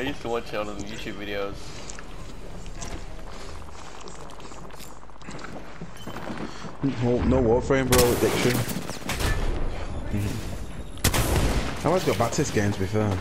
I used to watch all of the YouTube videos. No, no Warframe, bro. Addiction. Mm-hmm. I always got back games before.